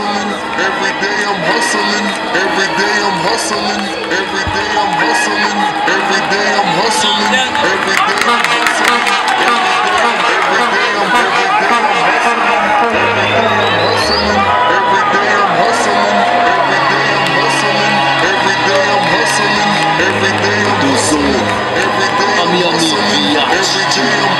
hustling, every day I'm hustling, every day I'm hustling, every day I'm hustling, every day I'm hustling, every day I'm hustling, every day I'm hustling every day I'm hustling, every day I'm hustling, every day I'm hustling, every day I'm hustling, every day I'm hustling, every day I'm hustling, every day I'm hustling, every day I'm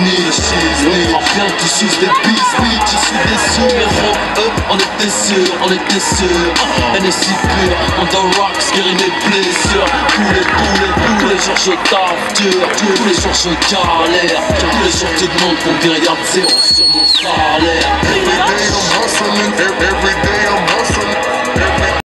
ni En plein qui suce des bises Oui je suis déçu Mais rock up on était sûr On était sûr ah. Elle est si pure On the rocks guérit mes blessures Tous les tous tous les jours je tape dur Tous les jours je galère Tous les jours tu demandes qu'on me regarde zéro sur mon salaire